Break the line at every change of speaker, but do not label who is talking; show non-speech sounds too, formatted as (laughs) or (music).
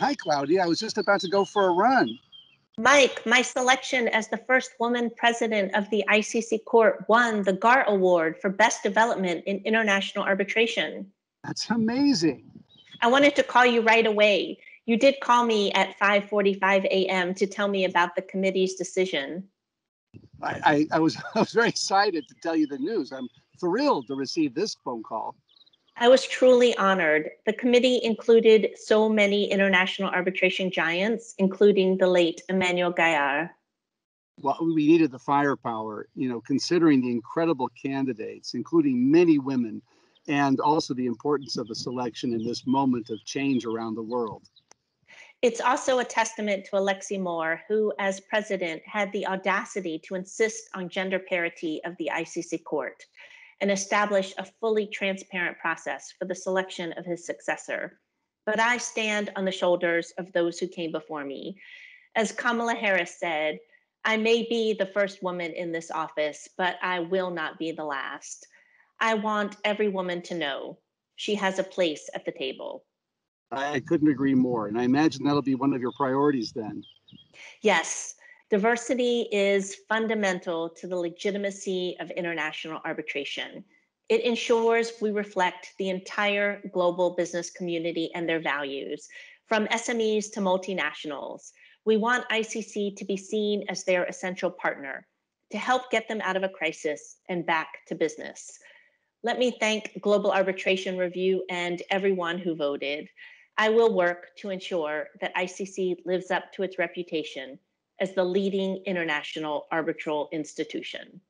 Hi, Claudia. I was just about to go for a run.
Mike, my selection as the first woman president of the ICC court won the GAR Award for Best Development in International Arbitration.
That's amazing.
I wanted to call you right away. You did call me at 5:45 a.m. to tell me about the committee's decision.
I, I, I was (laughs) I was very excited to tell you the news. I'm thrilled to receive this phone call.
I was truly honored. The committee included so many international arbitration giants, including the late Emmanuel Gaillard.
Well, we needed the firepower, you know, considering the incredible candidates, including many women, and also the importance of the selection in this moment of change around the world.
It's also a testament to Alexis Mourre, who, as president, had the audacity to insist on gender parity of the ICC court and establish a fully transparent process for the selection of his successor. But I stand on the shoulders of those who came before me. As Kamala Harris said, I may be the first woman in this office, but I will not be the last. I want every woman to know she has a place at the table.
I couldn't agree more. And I imagine that'll be one of your priorities then.
Yes, Diversity is fundamental to the legitimacy of international arbitration. It ensures we reflect the entire global business community and their values, from SMEs to multinationals. We want ICC to be seen as their essential partner to help get them out of a crisis and back to business. Let me thank Global Arbitration Review and everyone who voted. I will work to ensure that ICC lives up to its reputation as the leading international arbitral institution.